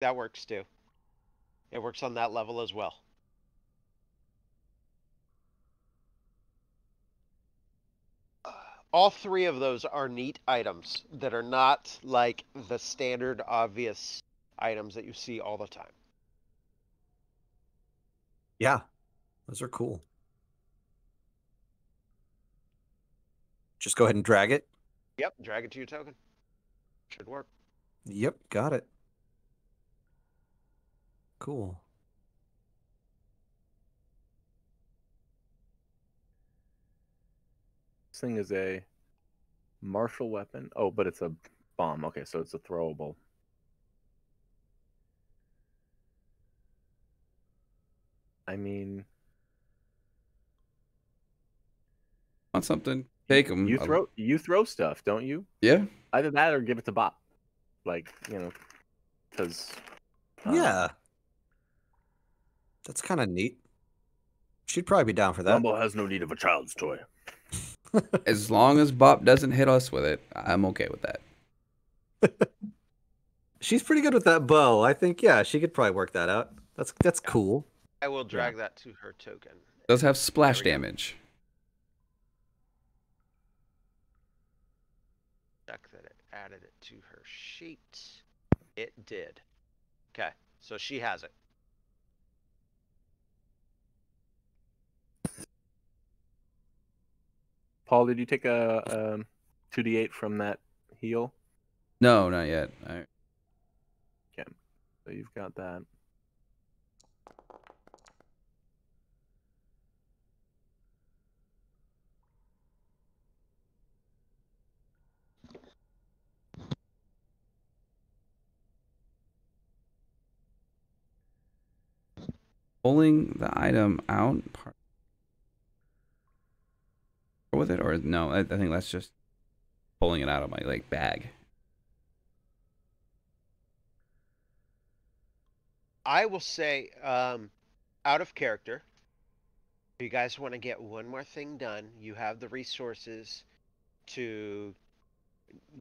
That works too. It works on that level as well. All three of those are neat items that are not like the standard obvious items that you see all the time. Yeah, those are cool. Just go ahead and drag it. Yep, drag it to your token. Should work. Yep, got it. Cool. This thing is a martial weapon. Oh, but it's a bomb. Okay, so it's a throwable. I mean, Want something? Take them. you throw you throw stuff, don't you? Yeah. Either that or give it to Bop. Like you know, because uh, yeah. That's kind of neat. She'd probably be down for that. Rumble has no need of a child's toy. As long as Bop doesn't hit us with it, I'm okay with that. She's pretty good with that bow. I think yeah, she could probably work that out. That's that's cool. I will drag that to her token. Does have splash There we go. damage. Check that it added it to her sheet. It did. Okay, so she has it. Paul, did you take a um, two d eight from that heal? No, not yet. I, Okay, So you've got that. pulling the item out part with it, or no? I, I think that's just pulling it out of my like bag. I will say, um, out of character. If you guys want to get one more thing done, you have the resources to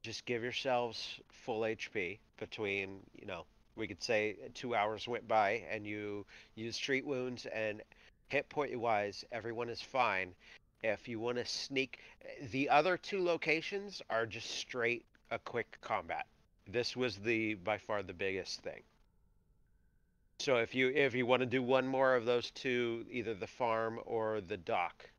just give yourselves full HP between, you know, we could say two hours went by and you use treat wounds and hit point wise, everyone is fine. If you want to sneak, the other two locations are just straight a quick combat. This was the by far the biggest thing. So if you if you want to do one more of those two, either the farm or the dock,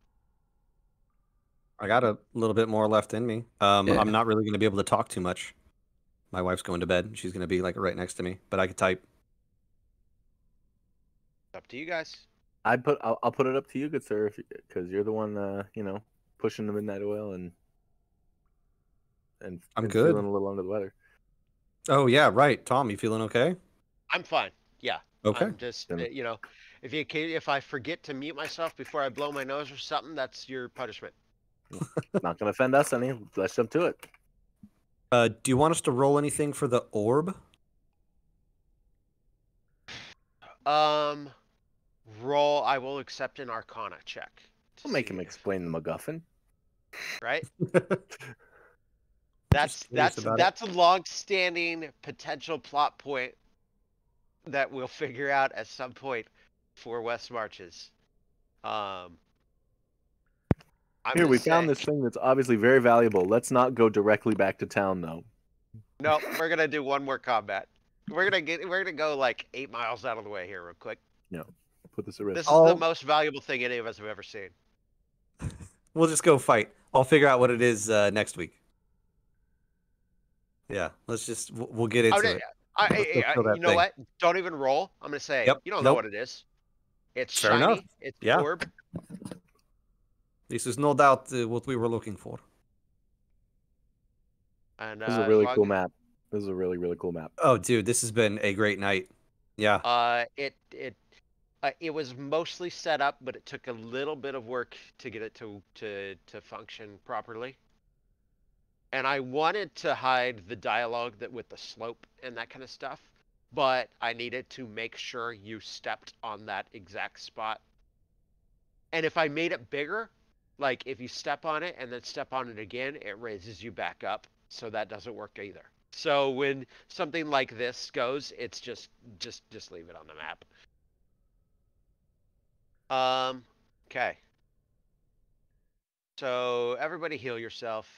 I got a little bit more left in me. Um, Yeah. I'm not really going to be able to talk too much. My wife's going to bed. She's going to be like right next to me, but I could type. up to you guys. I put I'll, I'll put it up to you, good sir, because you're the one uh, you know pushing the midnight oil and and I'm and good. feeling a little under the weather. Oh yeah, right. Tom, you feeling okay? I'm fine. Yeah. Okay. I'm just Then- uh, you know, if you if I forget to mute myself before I blow my nose or something, that's your punishment. Not gonna offend us any. Let's jump to it. Uh, do you want us to roll anything for the orb? Um, roll. I will accept an Arcana check. to I'll make him if- explain the MacGuffin. Right. That's curious that's it. that's a long-standing potential plot point that we'll figure out at some point for West Marches. Um. I'm Here gonna we found this thing that's obviously very valuable. Let's not go directly back to town though. No, we're gonna do one more combat. We're gonna get. We're gonna go like eight miles out of the way here, real quick. Put this at risk. This is Oh. the most valuable thing any of us have ever seen. We'll just go fight. I'll figure out what it is uh, next week. Yeah, let's just we'll, we'll get into Oh, no, it. I, I, I- you know thing. what? Don't even roll. I'm gonna say Yep, you don't know what it is. It's Fair shiny. enough. It's Yeah. orb. This is no doubt uh, what we were looking for. And This is uh, a really as cool long- map. This is a really really cool map. Oh, dude, this has been a great night. Yeah, Uh, it it uh, it was mostly set up, but it took a little bit of work to get it to to to function properly. And I wanted to hide the dialogue that with the slope and that kind of stuff, but I needed to make sure you stepped on that exact spot. And if I made it bigger, like if you step on it and then step on it again, it raises you back up. So that doesn't work either. So when something like this goes, it's just just just leave it on the map. Um okay. So everybody heal yourself.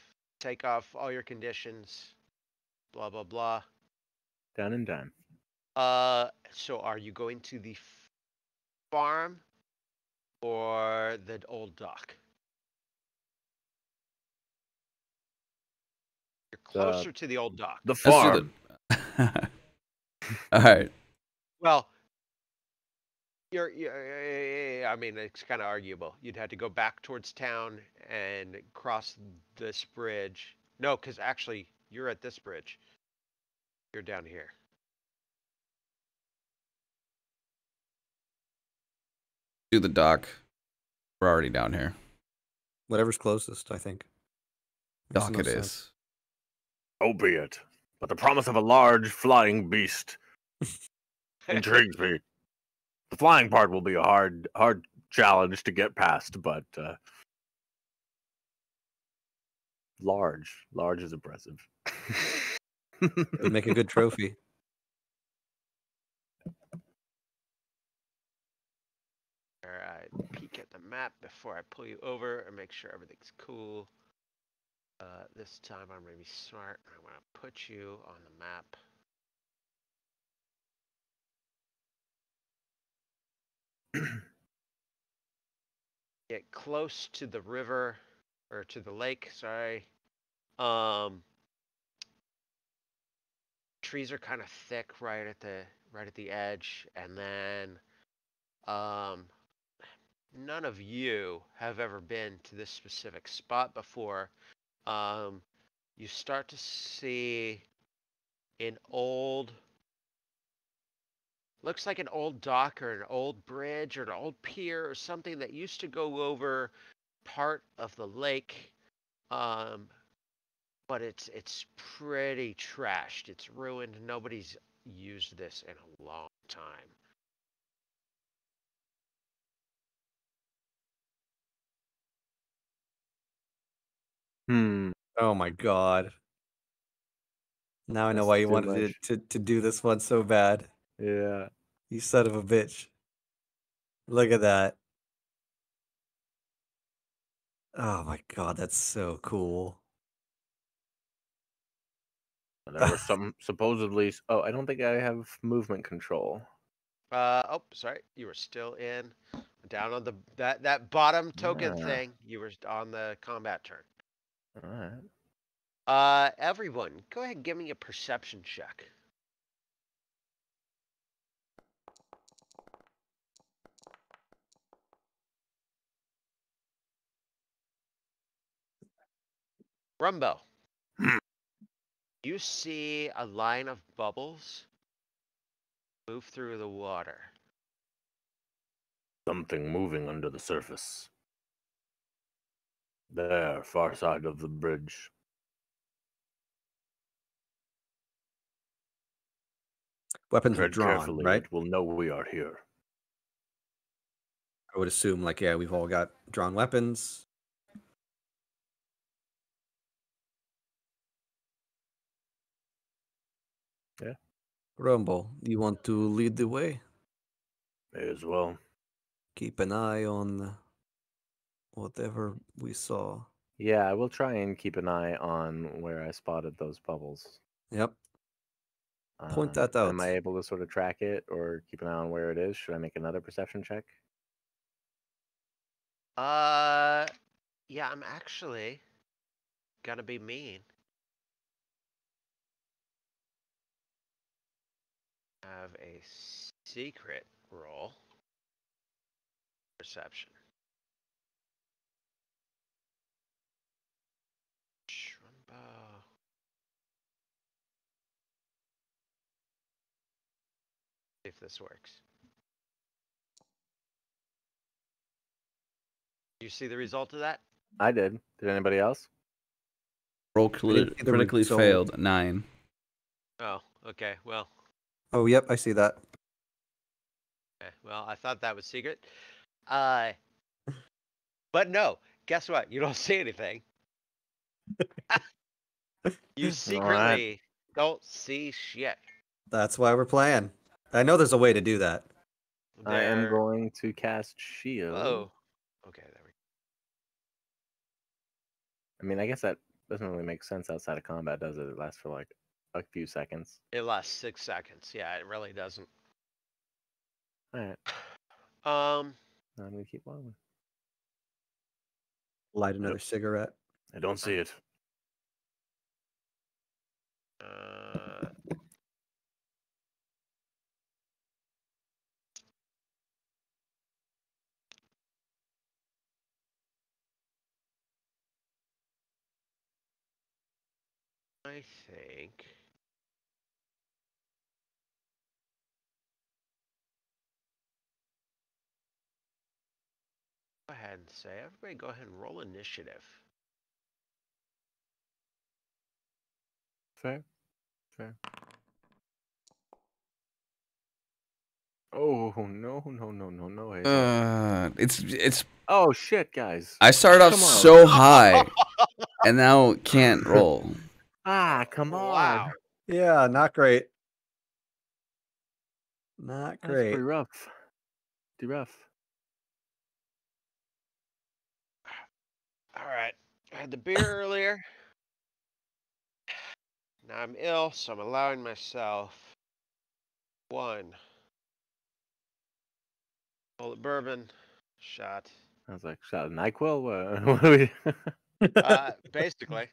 Take off all your conditions. Blah blah blah. Done and done. Uh so are you going to the f- farm or the old dock? You're The- closer to the old dock. The farm. the- All right. Well, you're, you're I mean, it's kind of arguable. You'd have to go back towards town and cross this bridge. No, because actually, you're at this bridge. You're down here. Do the dock. We're already down here. Whatever's closest, I think. Makes Dock no it sense. is. Oh, be it. But the promise of a large flying beast intrigues me. The flying part will be a hard, hard challenge to get past, but uh, large, large is impressive. It would make a good trophy. All right, peek at the map before I pull you over and make sure everything's cool. Uh, this time I'm gonna be smart. I'm gonna put you on the map. Get close to the river or to the lake. Sorry. Um, trees are kind of thick right at the right at the edge, and then um, none of you have ever been to this specific spot before. Um, you start to see an old, looks like an old dock or an old bridge or an old pier or something that used to go over part of the lake. Um, but it's it's pretty trashed. It's ruined. Nobody's used this in a long time. hmm. Oh my god. Now I know That's why you wanted to, to, to do this one so bad. Yeah. You son of a bitch. Look at that. Oh my god, that's so cool. There were some supposedly. Oh, I don't think I have movement control. Uh oh, sorry. You were still in down on the that that bottom token Yeah. thing. You were on the combat turn. All right. Uh everyone, go ahead and give me a perception check. Rumbo. Hmm. You see a line of bubbles move through the water. Something moving under the surface. There, far side of the bridge. Weapons are drawn, carefully. right? It will know we are here. I would assume, like, yeah, we've all got drawn weapons. Rumble, you want to lead the way? May as well. Keep an eye on whatever we saw. Yeah, I will try and keep an eye on where I spotted those bubbles. Yep. Point Um, that out. Am I able to sort of track it or keep an eye on where it is? Should I make another perception check? Uh, yeah, I'm actually gonna be mean. Have a secret roll. Perception. Shrumbo. If this works. You see the result of that? I did. Did anybody else? Roll crit- critically failed. Nine. Oh, okay. Well, Oh, yep, I see that. Okay, well, I thought that was secret. Uh, but no, guess what? You don't see anything. you secretly Don't see shit. That's why we're playing. I know there's a way to do that. I am going to cast shield. Oh. Okay, there we go. I mean, I guess that doesn't really make sense outside of combat, does it? It lasts for like a few seconds. It lasts six seconds. Yeah, it really doesn't. All right, Um, I'm gonna keep going. Light another cigarette. I don't see it. uh, I think. Ahead and say, everybody go ahead and roll initiative. Fair, fair. Oh no no no no no! Hazel. Uh, it's it's. oh shit, guys! I started off so high, and now can't roll. Ah, come on! Wow. Yeah, not great. Not That's great. pretty rough. Pretty rough. All right. I had the beer earlier. Now I'm ill, so I'm allowing myself one bullet bourbon shot. I was like, shot of Nyquil. What, what are we? Uh, basically,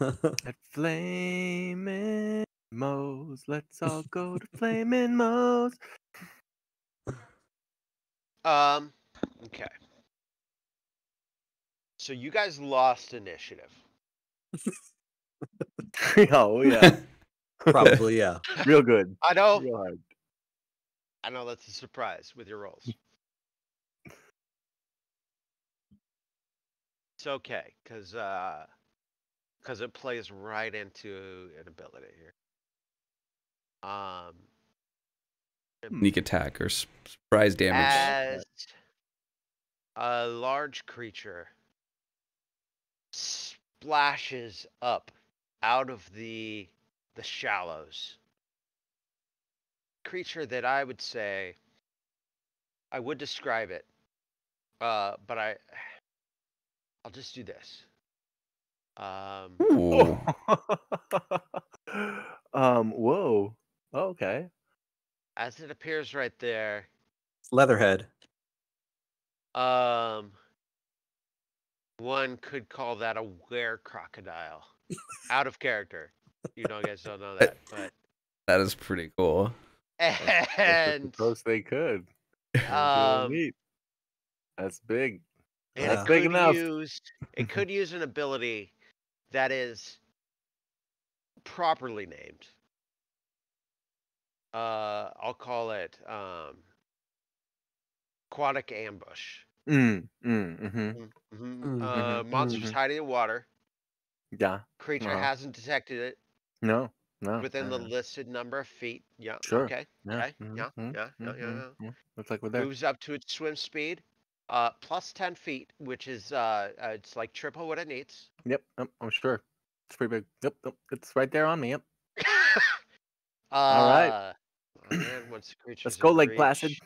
At Flamin' Moe's, let's all go to Flamin' Moe's. um, okay. So you guys lost initiative. oh yeah, Probably, yeah. real good. I know. Real hard. I know that's a surprise with your rolls. It's okay, cause uh, cause it plays right into an ability here. Um, Sneak attack or surprise damage. as a large creature splashes up out of the the shallows creature that i would say i would describe it uh but i i'll just do this um Ooh. um. Whoa. Okay. as it appears right there Leatherhead. Um, one could call that a were crocodile. Out of character. You know, guys don't know that, but That is pretty cool. I and suppose they could. That's really um. That's big. and That's it big could enough. use it could use an ability that is properly named. Uh, I'll call it um, aquatic ambush. Mm, mm, mm-hmm. Mhm. Mhm, Uh, mhm, monsters mhm. hiding in water. Yeah. Creature Uh-huh. hasn't detected it. No. No. within the uh, listed number of feet. Yeah. Sure. Okay. yeah, okay, mhm, yeah, yeah, yeah, yeah, mhm, yeah. Looks like we're there. Moves up to its swim speed, uh, plus ten feet, which is uh, uh it's like triple what it needs. Yep. Yep. I'm sure. It's pretty big. Yep. Yep. It's right there on me. Yep. uh, right. oh man, once the Let's go, Lake Placid.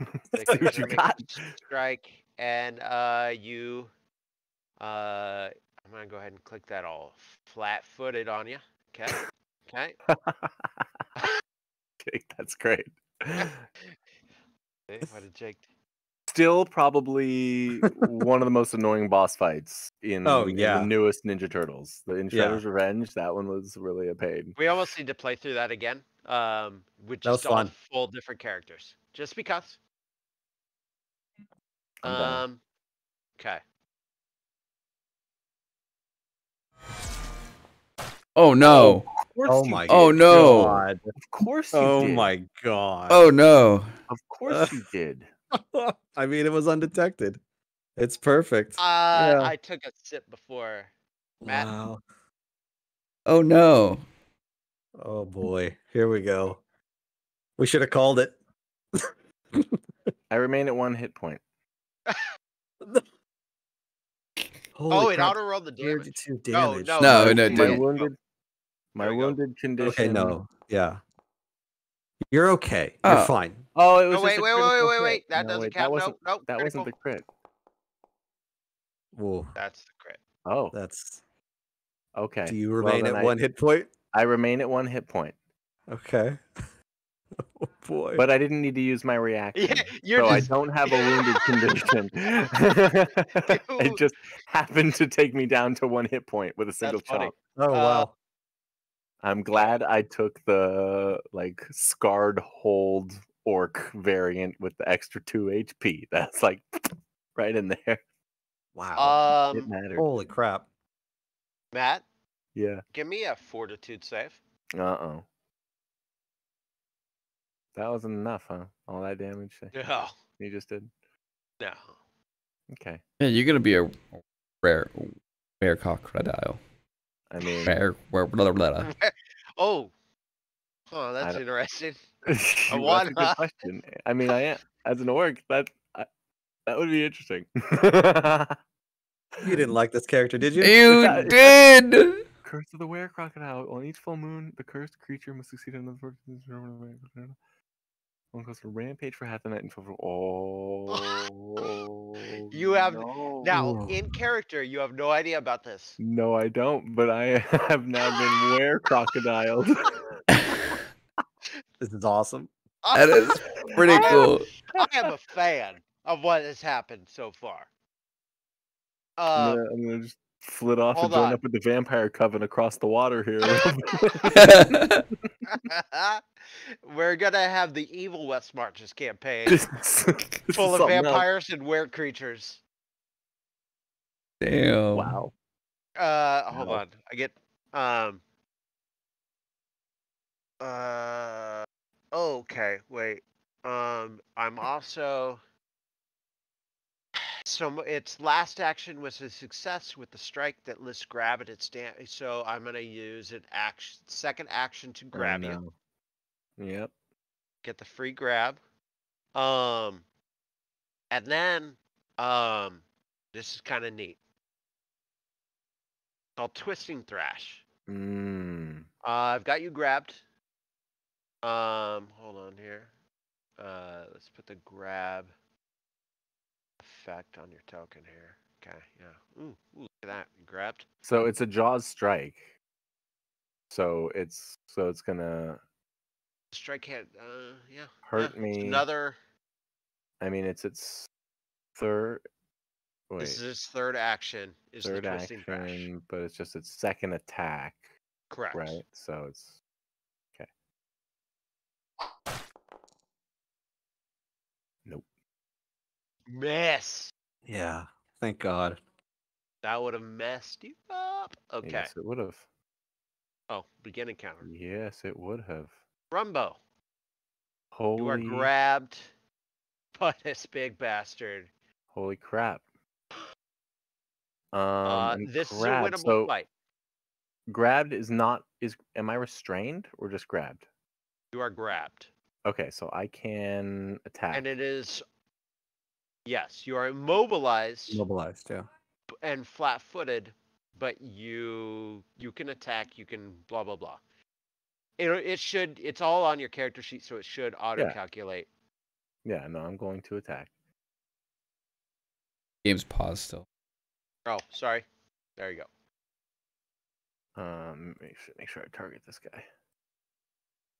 reach, see what you got. Strike, and uh, you, uh, I'm gonna go ahead and click that all flat-footed on you. Okay. Okay. okay, that's great. See, what did Jake? Still, probably one of the most annoying boss fights in, Oh, in the newest Ninja Turtles. The in Yeah. Revenge, that one was really a pain. We almost need to play through that again. Um, with That was just all full different characters, just because. I'm down. Um, okay. Oh no. Of course Oh you my did. Oh, no. God. Of course you Oh did. my god. Oh no. Of course you did. I mean, it was undetected. It's perfect. Uh, Yeah. I took a sip before. Matt? Wow. Oh no. Oh boy. Here we go. We should have called it. I remain at one hit point. Oh, Holy oh, it crap, auto rolled the damage. 32 No, damage. no, No, no, no, it My didn't. wounded. My There we go. wounded condition. Okay, no. Yeah. You're okay. You're Oh. fine. Oh, it was No, wait, just a wait, wait, critical wait, wait. That No, doesn't wait, count. That nope, nope. that wasn't the crit. Whoa. That's the crit. Oh, That's. okay. Do you remain then at I- one hit point? I remain at one hit point, Okay. oh boy. but I didn't need to use my reaction. Yeah, you're so just. I don't have a wounded condition. it just happened to take me down to one hit point with a single funny. chop. oh uh, wow. I'm glad I took the like scarred hold orc variant with the extra two HP. That's like right in there. Wow. it Um, mattered. Holy crap. Matt, Yeah. give me a fortitude save. Uh oh. That wasn't enough, huh? All that damage that No, you just did. no. Okay. Yeah, you're gonna be a rare, rare crocodile. I mean, Rare, rare, blah, blah, blah. Oh, oh, that's don't- interesting. that's a one, good question. I mean, I am as an orc. That I, that would be interesting. You didn't like this character, did you? You that- did. Curse of the Were Crocodile. On each full moon, the cursed creature must succeed on another person. One goes to rampage for half the night and for oh. You have- no. Now, in character, you have no idea about this. No, I don't. But I have now been were crocodiles. This is awesome. That is pretty I am- cool. I am a fan of what has happened so far. I'm, Uh, gonna, I'm gonna just flit off hold and join on. up with the vampire coven across the water here. we're gonna have the evil West Marches campaign This is- this full of something else. vampires and were creatures. Damn. Wow. Uh, hold No. on. I get um. Uh. Okay. Wait. Um. I'm also. So its last action was a success with the strike that lists grab at its. So I'm gonna use an action, second action to I grab you. Yep. Get the free grab. Um. And then, um, this is kind of neat. Called twisting thrash. Mm. Uh, I've got you grabbed. Um, hold on here. Uh, let's put the grab effect on your token here. Okay, yeah. Ooh, ooh look at that. You grabbed. So it's a Jaws strike. So it's so it's gonna Strike hit. Uh, yeah. hurt yeah, me. Another. I mean, it's its third. Wait, This is its third action. Is third the twisting thrash. action, but it's just its second attack, Correct. right? So it's okay. Nope. Miss. Yeah. Thank God. That would have messed you up. Okay. Yes, it would have. Oh, beginning counter. Yes, it would have. Rumbo. Holy, You are grabbed by this big bastard. holy crap! Um, Uh, this grabbed, is a winnable so fight. grabbed is not is. Am I restrained or just grabbed? You are grabbed. Okay, so I can attack. And it is. Yes, you are immobilized Immobilized, yeah. and flat footed, but you you can attack, you can blah blah blah. It, it should it's all on your character sheet, so it should auto calculate. Yeah, no, I'm going to attack. Game's paused still. Oh, sorry. There you go. Um, make sure, make sure I target this guy.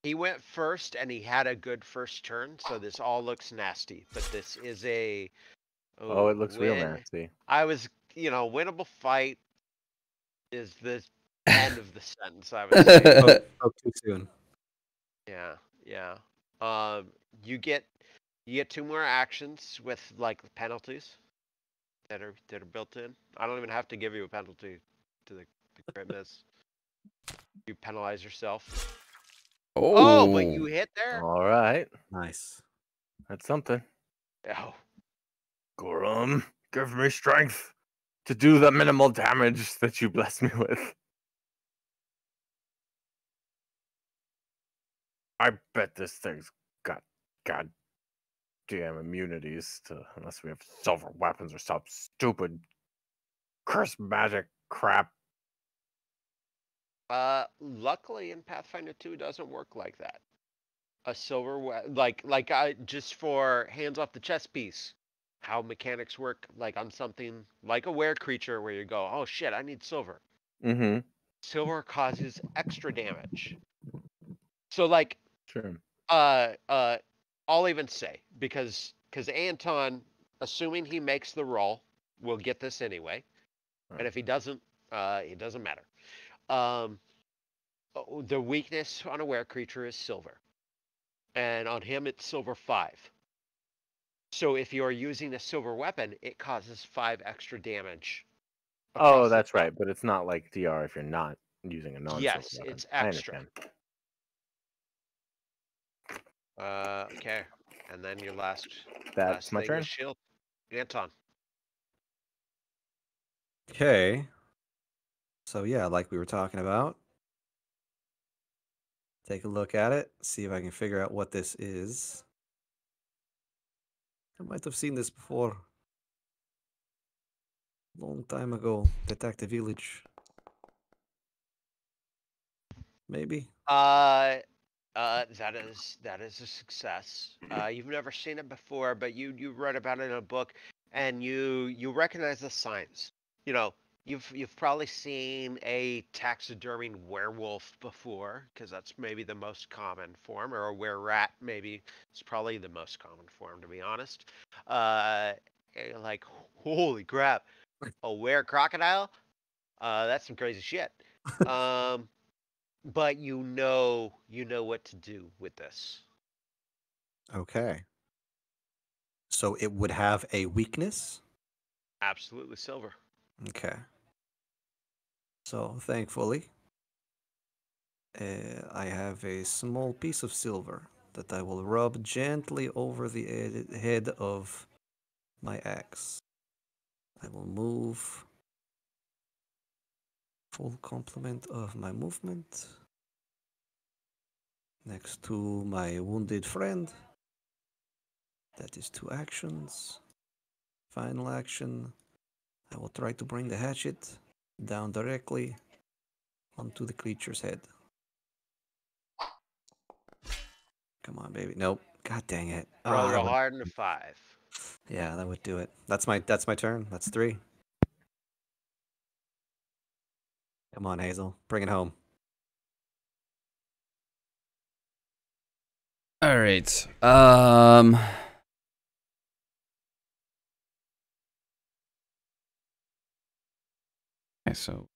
He went first and he had a good first turn, so this all looks nasty. But this is a Oh, it looks real nasty. I was, you know, winnable fight is the end of the sentence. I was say. Spoke, spoke too soon. yeah, yeah. Um, you get you get two more actions with like penalties that are that are built in. I don't even have to give you a penalty to the, the crit miss. You penalize yourself. Oh, Oh, but you oh, hit there. All right, Nice. that's something. Oh, Gorum, give me strength to do the minimal damage that you bless me with. I bet this thing's got god damn immunities to unless we have silver weapons or some stupid cursed magic crap. Uh, luckily in Pathfinder 2 it doesn't work like that. A silver we- like like I just for hands off the chess piece. How mechanics work like on something like a were creature where you go, "Oh shit, I need silver." Mm-hmm. Silver causes extra damage. So like Sure. uh uh I'll even say because cuz Anton assuming he makes the roll will get this anyway. And if he doesn't uh it doesn't matter. Um oh, the weakness on a were creature is silver. And on him it's silver 5. So if you're using a silver weapon, it causes 5 extra damage. Oh, that's top. right. But it's not like DR if you're not using a non. Yes, it's extra. Uh okay. And then your last That's last my thing turn. is shield. Anton. Okay. So yeah, like we were talking about. Take a look at it, see if I can figure out what this is. I might have seen this before. Long time ago. Detective Village. Maybe. Uh, uh, that is that is a success. Uh, you've never seen it before, but you you read about it in a book, and you you recognize the signs. You know, you've you've probably seen a taxidermied werewolf before, because that's maybe the most common form, or a were rat maybe it's probably the most common form, to be honest. Uh, like holy crap, a were crocodile? Uh, that's some crazy shit. Um but you know you know what to do with this Okay. So it would have a weakness. absolutely silver Okay. So thankfully, uh, I have a small piece of silver that I will rub gently over the head of my axe. I will move full complement of my movement next to my wounded friend. That is two actions. Final action. I will try to bring the hatchet down directly onto the creature's head. Come on, baby. Nope. God dang it. roll Ah, real that hard and a five yeah, that would do it. That's my that's my turn. That's three. Come on, Hazel. Bring it home. All right. Um. Okay, so.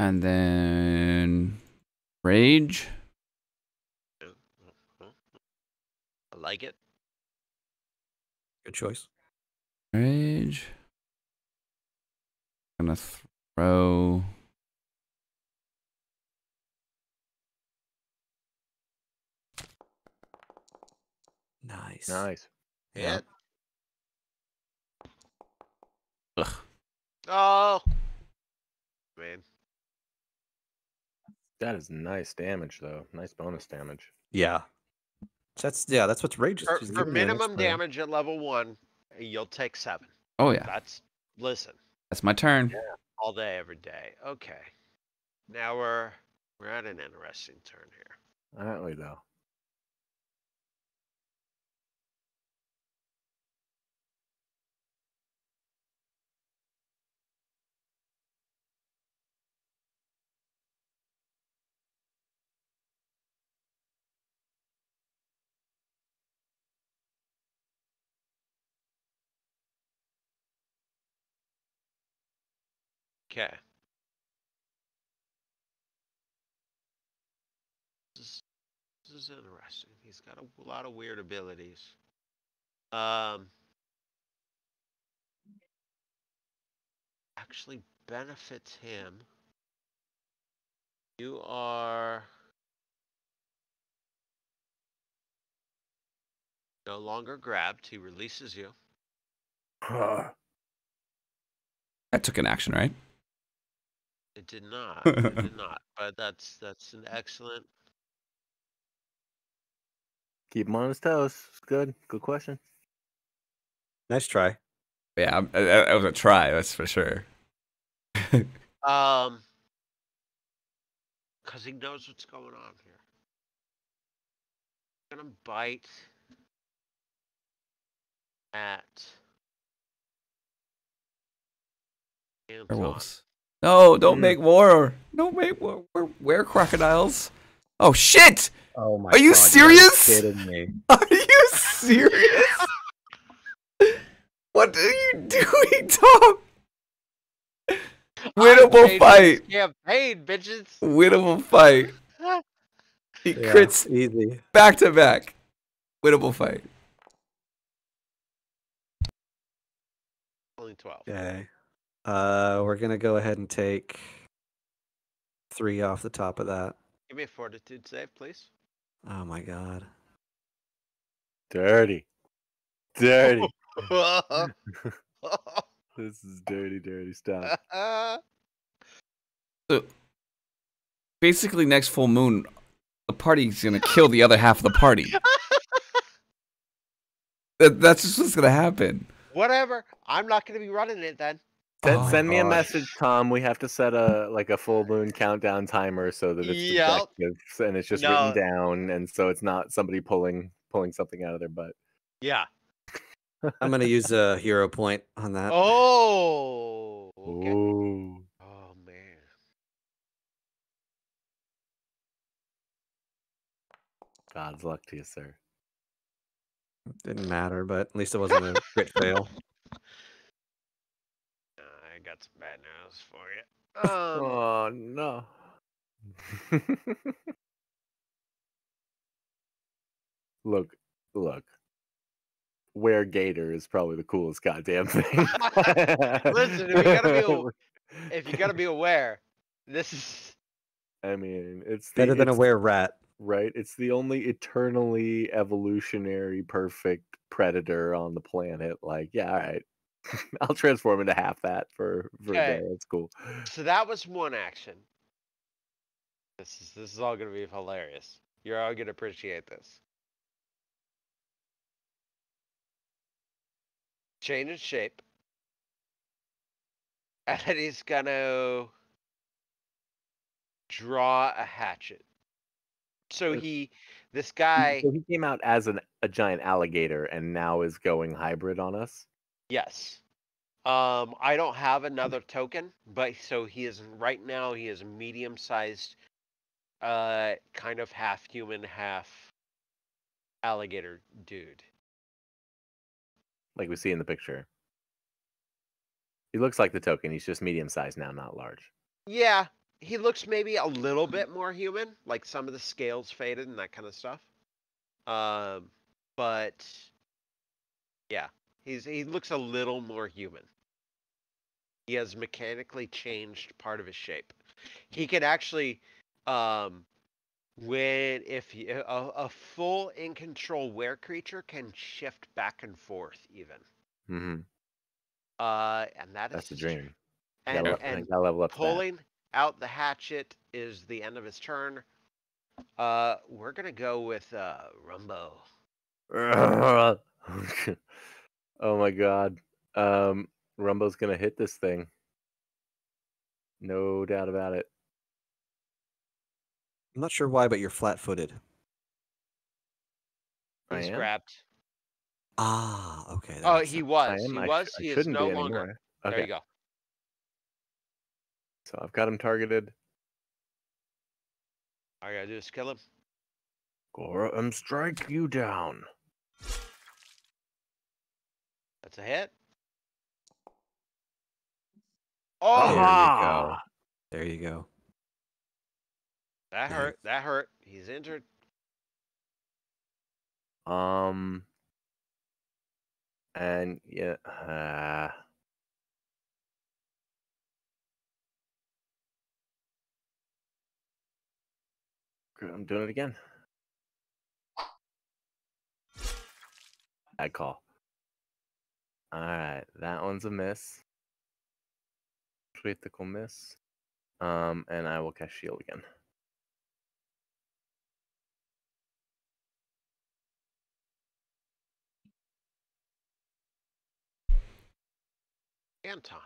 And then rage. i like it Good choice. Rage. Gonna throw. Nice. Nice. Yeah. Ugh. oh man That is nice damage, though. Nice bonus damage. Yeah. That's yeah. That's what's rage. for, for giving me an minimum extra- damage at level one you'll take seven Oh yeah, that's listen that's my turn. all day every day okay now we're we're at an interesting turn here Aren't we, though? Okay. This is, this is interesting. He's got a lot of weird abilities. Um, actually benefits him. You are no longer grabbed. He releases you. Huh. That took an action, right? It did not. it did not. But that's that's an excellent. Keep him on his toes. It's good. Good question. Nice try. Yeah, I'm- uh, that that was a try. That's for sure. Um, because he knows what's going on here. Gonna bite at Anton. Werewolves. No, don't Mm. make war. Don't make war. We're, we're crocodiles. Oh shit! Oh my Are you God, serious? kidding me? Are you serious? what are you doing, Tom? I Winnable paid for fight. this Campaign, bitches. Winnable fight. He Yeah, crits easy. back to back. Winnable fight. Only twelve. Okay. Uh, we're gonna go ahead and take three off the top of that. Give me a fortitude save, please. Oh my god. Dirty. Dirty. This is dirty, dirty stuff. So basically, next full moon, the party's gonna kill the other half of the party. That, that's just what's gonna happen. Whatever. I'm not gonna be running it then. Send, Oh send me a message, Tom. We have to set a like a full moon countdown timer so that it's Yep. and it's just No. written down, and so it's not somebody pulling pulling something out of their butt. Yeah. I'm gonna use a hero point on that. Oh. Okay. Ooh. Oh man. God's luck to you, sir. Didn't matter, but at least it wasn't a crit fail. I got some bad news for you. Um, oh no. look, look. Were gator is probably the coolest goddamn thing. Listen, if you gotta be aw- if you gotta be aware, this is I mean, it's the, Better than a it's- were rat. right? It's the only eternally evolutionary perfect predator on the planet. Like, yeah, all right. I'll transform into half that for for a day. That's cool. so that was one action. This is this is all gonna be hilarious. You're all gonna appreciate this. Change its shape. And he's gonna draw a hatchet. So he this guy So he came out as an, a giant alligator and now is going hybrid on us. Yes. Um, I don't have another token, but so he is right now. He is a medium-sized, uh, kind of half human, half alligator dude. like we see in the picture. He looks like the token. He's just medium sized now, not large. Yeah, he looks maybe a little bit more human, like some of the scales faded and that kind of stuff. Um, but yeah, he's he looks a little more human. He has mechanically changed part of his shape. He can actually, um, when if a full in control were creature can shift back and forth even. hmm Uh, and that is That's a tr- dream. And gotta, and gotta level up to that. pulling out the hatchet is the end of his turn. Uh, we're gonna go with uh Rumbo. oh my god. Um Rumbo's gonna hit this thing. No doubt about it. I'm not sure why, but you're flat-footed. I He's am? grabbed. Ah, okay. Oh, makes he was. I am. He I sh- was. I he is shouldn't no be longer. anymore. There you go. So I've got him targeted. All I gotta do is kill him. Gorum strike you down. That's a hit. There Oh, you go. There you go. that hurt. That hurt. He's injured. Um and yeah uh I'm doing it again. Bad call. Alright, that one's a miss. Critical miss. Um, and I will cast shield again. Anton.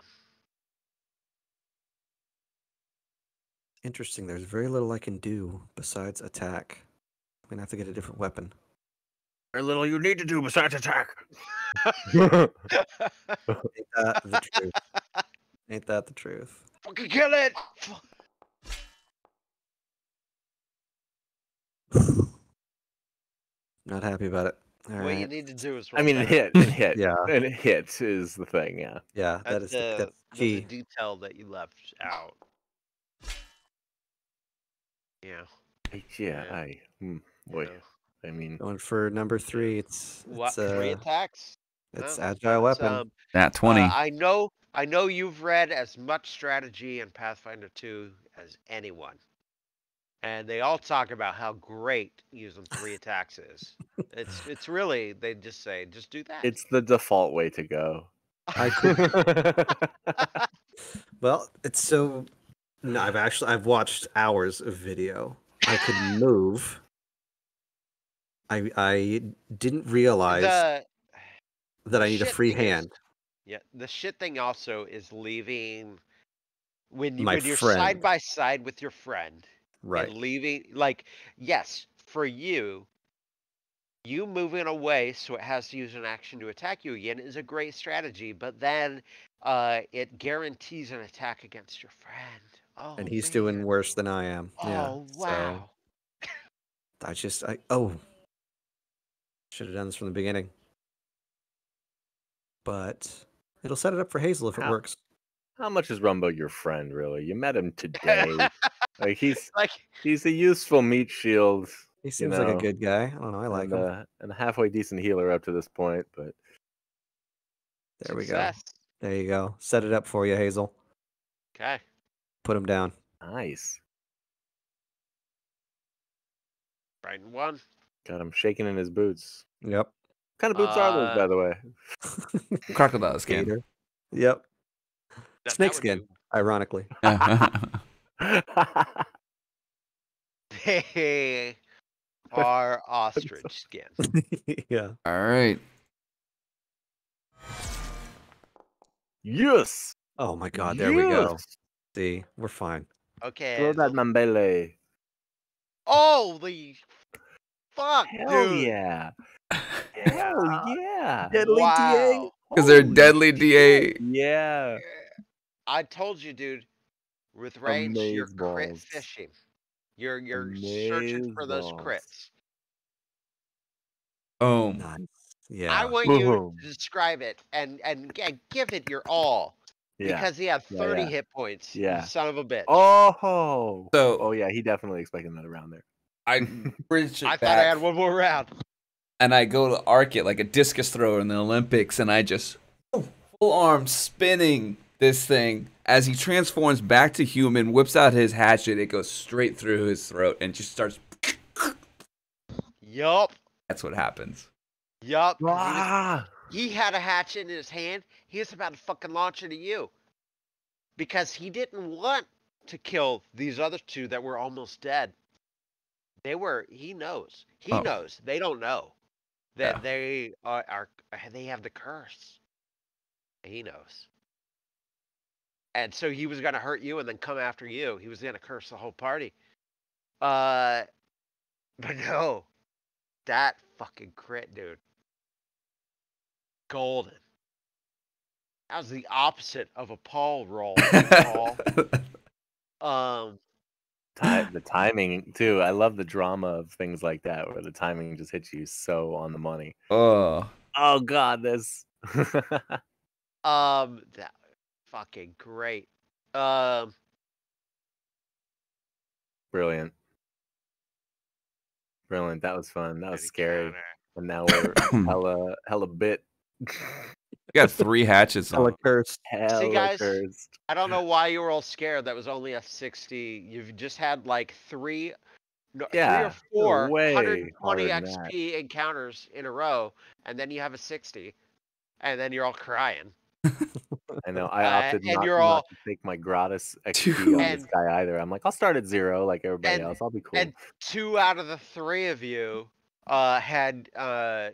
Interesting. There's very little I can do besides attack. I'm gonna have to get a different weapon. Very little you need to do besides attack. Ain't that the truth? Ain't that the truth? Fucking kill it! Not happy about it. All what right. you need to do is. I mean, roll it hit. It hit. Yeah. And it hit is the thing. Yeah. Yeah, that That's is the, the, that's key. the detail that you left out. Yeah. Yeah. Yeah. I. hmm, Boy. yeah. I mean, Going for number three. It's What it's three uh, attacks? It's Oh, agile It's, weapon. um, Nat uh, 20. I know. I know you've read as much strategy in Pathfinder 2 as anyone, and they all talk about how great using three attacks is. It's it's really they just say just do that. it's the default way to go. I could, well, it's so. No, I've actually I've watched hours of video. I could move. I I didn't realize the that I need a free thing is- hand. Yeah, the shit thing also is leaving when you, when you're friend. side by side with your friend Right. and leaving like yes, for you you moving away so it has to use an action to attack you again is a great strategy, but then uh it guarantees an attack against your friend. Oh and he's man. doing worse than I am. yeah. Oh so wow. I just I oh should have done this from the beginning. But it'll set it up for Hazel if it works. How much is Rumbo your friend, really? You met him today. like he's like he's a useful meat shield. He seems like know, a good guy. I don't know. I like and, him. uh, and a halfway decent healer up to this point, but There we go. There you go. Set it up for you, Hazel. Okay. Put him down. nice. Right in one. Got him shaking in his boots. Yep. What kind of boots are Uh, those, by the way? Crocodile skin. Gator. Yep. That- that Snake would skin. be- Ironically. They are ostrich skin. yeah. All right. yes. Oh my god, there we go. See, we're fine. Okay. Throw that Hazel. Mambele. Holy fuck, Hell dude. yeah. Hell yeah. Deadly wow. Because they're deadly DA. Yeah. I told you, dude. With range, you're crit fishing. You're you're searching for those Amazeballs. crits. Boom. Nice. I Yeah. want you to describe it and and g- give it your all Yeah. because he had 30 yeah. hit points. you Yeah. son of a bitch. Oh. So Oh yeah, he definitely expected that around there. I I thought I had one more round. And I go to arc it like a discus thrower in the Olympics, and I just full arm spinning this thing as he transforms back to human, whips out his hatchet, it goes straight through his throat, and just starts. Yup. That's what happens. Yup. 'cause he Ah. he had a hatchet in his hand. He was about to fucking launch it at you. Because he didn't want to kill these other two that were almost dead. They were he knows. He Oh. knows. They don't know. That Yeah. they are, are they have the curse. He knows. And so he was gonna hurt you and then come after you. He was gonna curse the whole party. Uh but no. That fucking crit, dude golden. That was the opposite of a Paul roll. Paul. Um, Ti- the timing too. I love the drama of things like that where the timing just hits you so on the money. oh. Oh god, this um, that fucking great. Um, brilliant. Brilliant. That was fun. That was scary. counter. And now we're hella hella bit. You got three hatchets Hella on. cursed. hella guys, cursed. I don't know why you were all scared. That was only a sixty. You've just had like three, no, Yeah, three or four way 120 harder than that. XP encounters in a row, and then you have a sixty, and then you're all crying. I know. I Uh, opted and not, you're not all- to take my gratis XP Dude. on this guy either. I'm like, I'll start at zero like everybody and- else. I'll be cool. and two out of the three of you uh, had uh,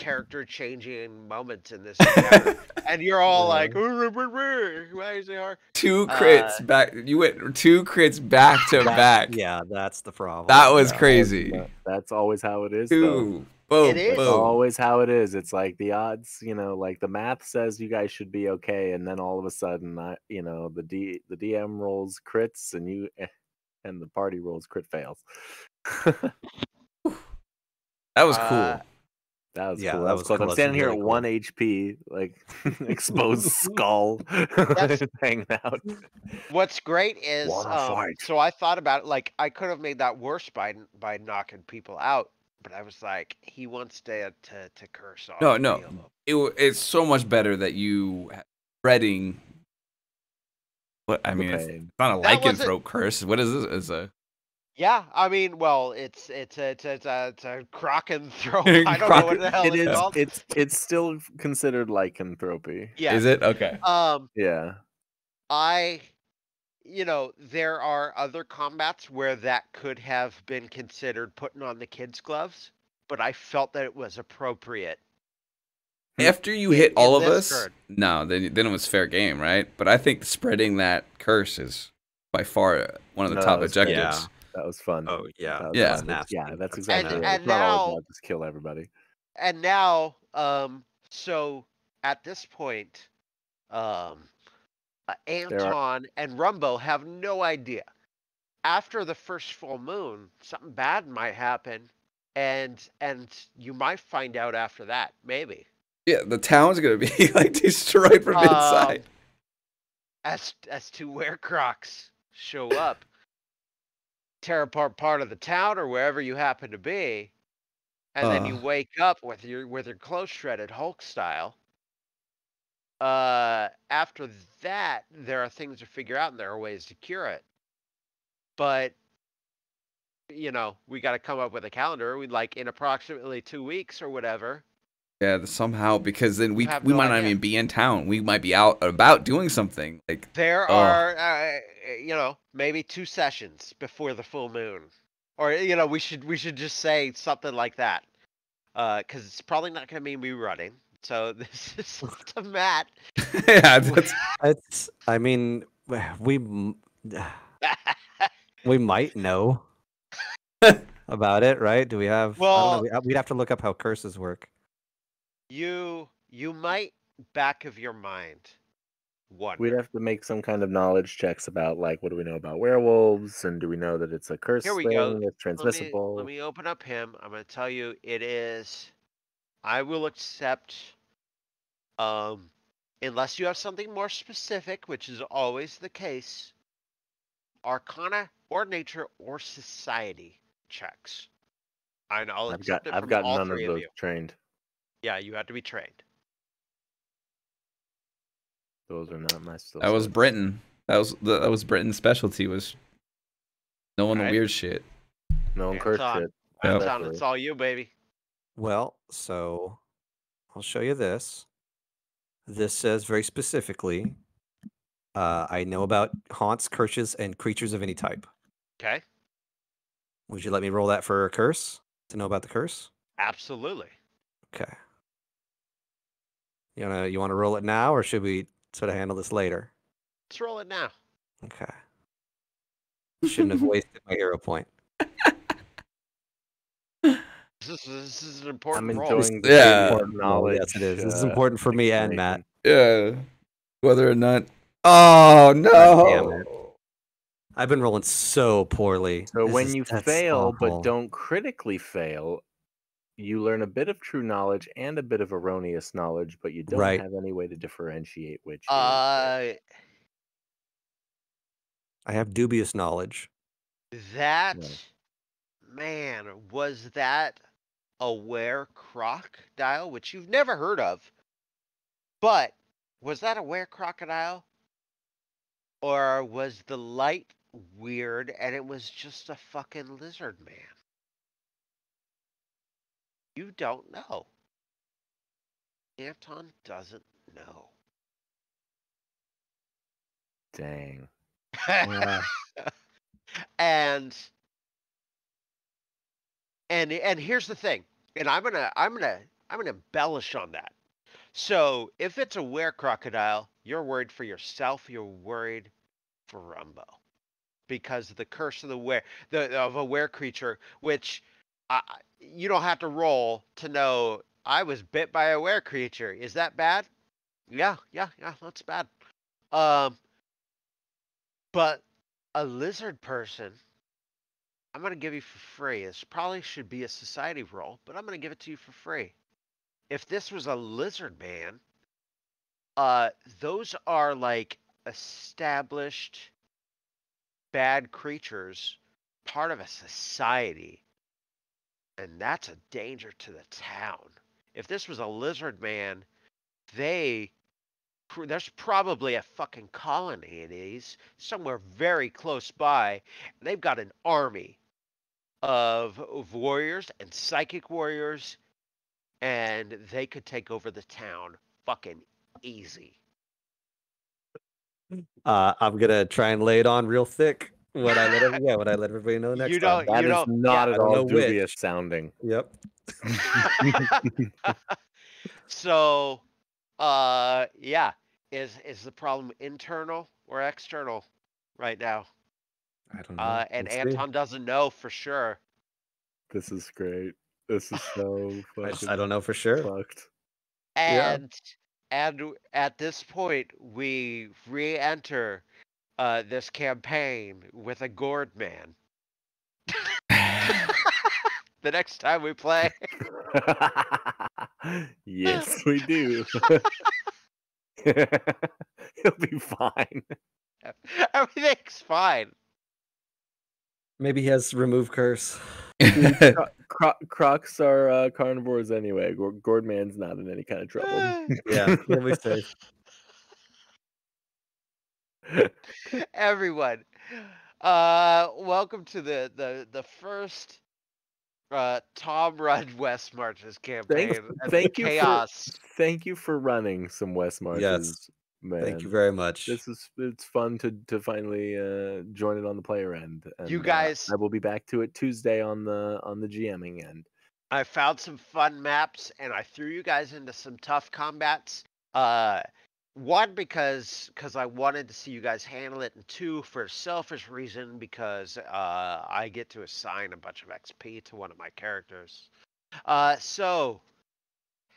character changing moments in this and you're all like, why is it hard? Two crits Uh, back. You went two crits back to back. Yeah, that's the problem. That was Yeah. crazy. That- That's always how it is. Two. Boom, it is boom. always how it is. It's like the odds, you know, like the math says you guys should be okay, and then all of a sudden, I, you know, the D the DM rolls crits, and you eh, and the party rolls crit fails. that That was cool. Uh, was Yeah, cool. that That was was cool. cool. I'm standing here really at cool. one HP, like exposed skull, That's- hanging out. What's great is, um, so I thought about it. Like I could have made that worse by by knocking people out, but I was like, he wants to to, to curse on. No, no. It, it's so much better that you spreading. What I mean, it's not a That wasn't- lycanthrope curse. What is this? It's a Yeah, I mean, well, it's it's a it's a, it's a, it's a crocanthrope. I don't know what the hell It it's is. called. It's it's still considered lycanthropy. yeah. Is it okay? Um, Yeah. I, you know, there are other combats where that could have been considered putting on the kids' gloves, but I felt that it was appropriate. After you in- hit all of us, turn. no, then then it was fair game, right? But I think spreading that curse is by far one of the No, top objectives. fair. Objectives. That was fun. Oh yeah. That was Yeah. fun. That's nasty. Yeah, that's That's exactly And- right. and it's not always now- about just kill everybody. and now um so at this point um uh, anton and rumbo have no idea after the first full moon something bad might happen and and you might find out after that maybe Yeah, the town's gonna be like destroyed from Um, inside. as as to where crocs show up tear apart part of the town or wherever you happen to be and then you Uh. wake up with your with your clothes shredded hulk style uh after that there are things to figure out and there are ways to cure it but you know we got to come up with a calendar we like in approximately two weeks or whatever Yeah, th- somehow because then we we no might not even be in town. We might be out about doing something. Like There Oh. are, uh, you know, maybe two sessions before the full moon, or you know, we should we should just say something like that, because it's probably not going to be me running. So this is to Matt. yeah, that's, It's. I mean, we we might know about it, right? Do we have? I don't Well- know. we- uh, We'd have to look up how curses work. You you might back of your mind wonder. We'd have to make some kind of knowledge checks about like what do we know about werewolves and do we know that it's a curse Here we thing go. that's let me, transmissible? let me open up him. I'm going to tell you it is. I will accept. Um, unless you have something more specific, which is always the case. Arcana or nature or society checks. And I'll I've accept got it I've got all none of three of, those you. trained. Yeah, you have to be trained. Those are not my skill that was. Britain. That was the, that was Britain's specialty was knowing the weird shit. no Hands curse shit. Yep. Anton, Definitely. it's all you, baby. Well, so I'll show you this. This says very specifically. Uh, I know about haunts, curses, and creatures of any type. Okay. Would you let me roll that for a curse to know about the curse? Absolutely. Okay. You wanna you wanna roll it now, or should we sort of handle this later? Let's roll it now. Okay. Shouldn't have wasted my hero point. This is, this is an important I'm roll. enjoying the Yeah. important knowledge. yes, it is. This is uh, important for me and Matt. Yeah. Whether or not Oh damn no. it. I've been rolling so poorly. So This when is- you fail awful. but don't critically fail, you learn a bit of true knowledge and a bit of erroneous knowledge, but you don't Right. have any way to differentiate which. Uh, I have dubious knowledge. that Right. man was that a were crocodile, which you've never heard of, but was that a were crocodile, or was the light weird and it was just a fucking lizard man? You don't know. Anton doesn't know. Dang. And and and here's the thing and i'm gonna i'm gonna I'm gonna embellish on that. So if it's a were crocodile, you're worried for yourself. You're worried for Rumbo because of the curse of the were the of a were creature, which I, you don't have to roll to know I was bit by a were creature. Is that bad? Yeah, yeah, yeah. That's bad. Um, but a lizard person, I'm gonna give you for free. This probably should be a society roll, but I'm gonna give it to you for free. If this was a lizard man, uh, those are like established bad creatures, part of a society, and that's a danger to the town. If this was a lizard man, they there's probably a fucking colony of these somewhere very close by. They've got an army of, of warriors and psychic warriors, and they could take over the town fucking easy. Uh, I'm gonna try and lay it on real thick. What I let every, yeah, what I let everybody know next You time. don't- That is don't- not yeah, at all know which. dubious sounding. Yep. so, uh, yeah, is is the problem internal or external right now? I don't know. Uh, and We'll see. Anton doesn't know for sure. This is great. This is so I, I don't know for sure. fucked. Yeah. And and at this point, we re-enter uh, this campaign with a gourd man. the next time we play, yes, we do. He'll be fine. everything's fine. Maybe he has remove curse. Cro- cro- crocs are uh, carnivores anyway. Gor- Gordman's not in any kind of trouble. Yeah, he'll be safe. Everyone, uh, welcome to the the the first uh Tom Run West Marches campaign. Thanks- thank you for- chaos. Thank you for running some West Marches, man. Thank you very much. This is it's fun to to finally uh, join it on the player end. And, uh, guys- I will be back to it Tuesday on the on the GMing end. I found some fun maps and I threw you guys into some tough combats. Uh one because because I wanted to see you guys handle it, and two for a selfish reason because uh I get to assign a bunch of XP to one of my characters. Uh so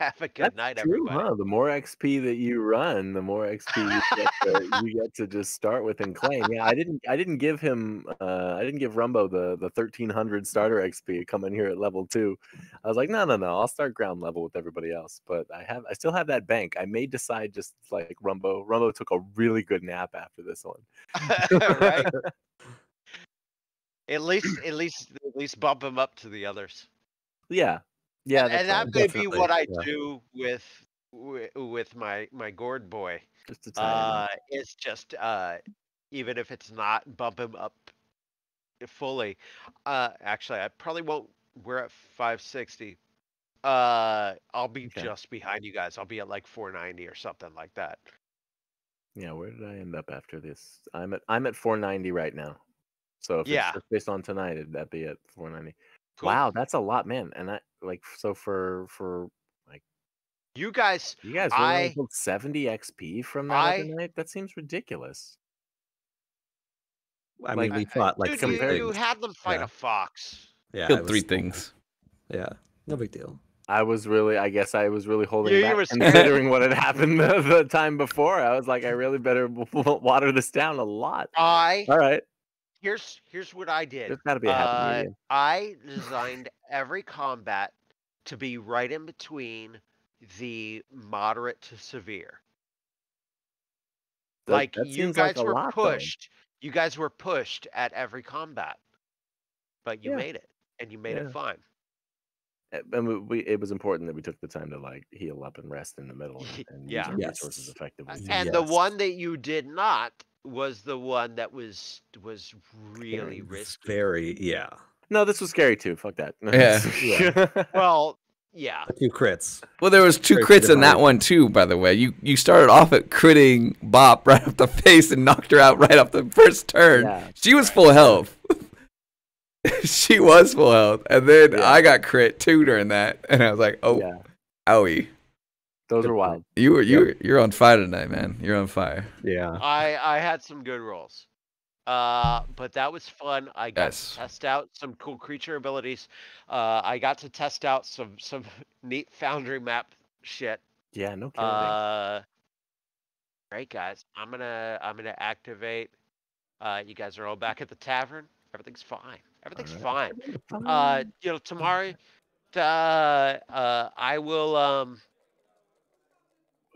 have a good That's night, true, everybody. huh? The more XP that you run, the more XP you get, to, you get to just start with and claim. Yeah, I didn't I didn't give him uh I didn't give Rumbo the the thirteen hundred starter XP coming here at level two. I was like, no no no, I'll start ground level with everybody else. But I have I still have that bank. I may decide just like Rumbo. Rumbo took a really good nap after this one. right? At least at least at least bump him up to the others. Yeah. Yeah, and that's that fine. may be what I yeah. do with with my my gourd boy. just a tiny bit. Uh, it's just uh, even if it's not bump him up fully. Uh, actually, I probably won't. We're at 560. Uh, I'll be Okay. just behind you guys. I'll be at like 490 or something like that. Yeah, where did I end up after this? I'm at I'm at 490 right now. So if Yeah. it's based on tonight, it'd that be at 490. Cool. Wow, that's a lot, man. And I like so for for like You guys, you guys really I- pulled 70 XP from that I- night? That seems ridiculous. I like, mean, we I- fought like dude, three you, you had them fight Yeah. a fox. Yeah, Killed was three things. Yeah, no big deal. I was really I guess I was really holding You- you back considering what had happened the, the time before. I was like, I really better water this down a lot. I All right. Here's here's what I did. There's gotta be a happy Uh, medium. I designed every combat to be right in between the moderate to severe. That- like that you seems like guys were lot, though. pushed. You guys were pushed at every combat, but you Yeah. made it, and you made Yeah. it fine. Uh, and we, we it was important that we took the time to like heal up and rest in the middle and, and Yeah. use our resources effectively. A- And the one that you did not was the one that was was really Very- risky. Very, yeah. No, this was scary too. Fuck that. Yeah. Well, yeah. A few crits. Well, there was two Very crits in that one too. By the way, you you started off at critting Bop right off the face and knocked her out right off the first turn. Yeah. She was full health. she was full health, and then Yeah. I got crit too during that, and I was like, oh, Yeah. Owie. Those Good are wild. You were you were you're on fire tonight, man. You're on fire. Yeah. I I had some good rolls. Uh, but that was fun. I got Yes. to test out some cool creature abilities. Uh, I got to test out some some neat Foundry map shit. Yeah, no kidding. Uh, great guys. I'm gonna I'm gonna activate. Uh, you guys are all back at the tavern. Everything's fine. Everything's fine. Uh, you know, tomorrow, uh, uh, I will um.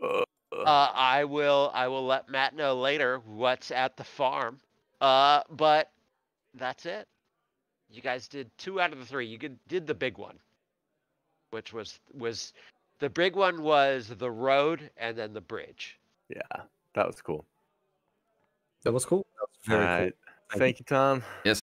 Uh, Uh, I will. I will let Matt know later what's at the farm. Uh, but that's it. You guys did two out of the three. You did the big one, which was was the big one was the road and then the bridge. yeah, that was cool. That was cool. That was All very right. Thank Thank you, Tom. Yes,